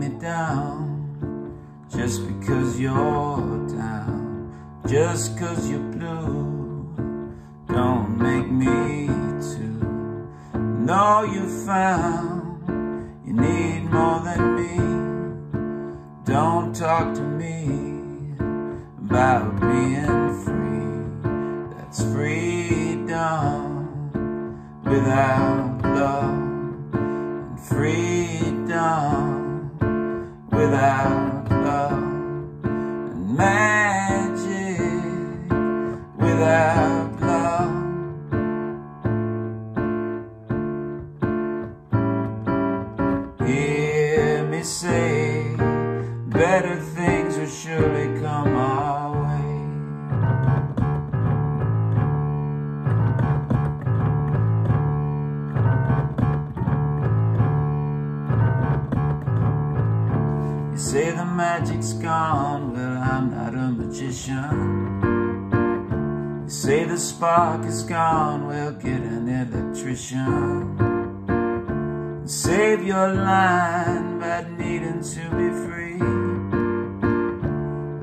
me down just because you're down, just cause you're blue. Don't make me too. Know you found you need more than me. Don't talk to me about being free. That's freedom without love and freedom without love and magic without love. Hear me say, better say the magic's gone, well, I'm not a magician. Say the spark is gone, well, get an electrician. Save your line by needing to be free.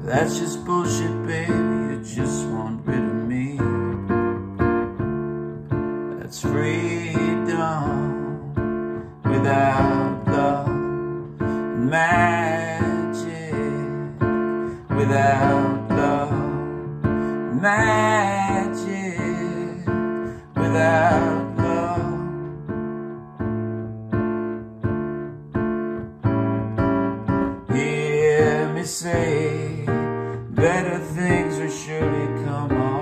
That's just bullshit, baby. You just want rid of me. That's freedom without magic without love magic without love hear me say better things will surely come on